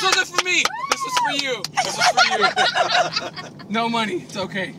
This wasn't for me. This was for you. This was for you. no money. It's okay.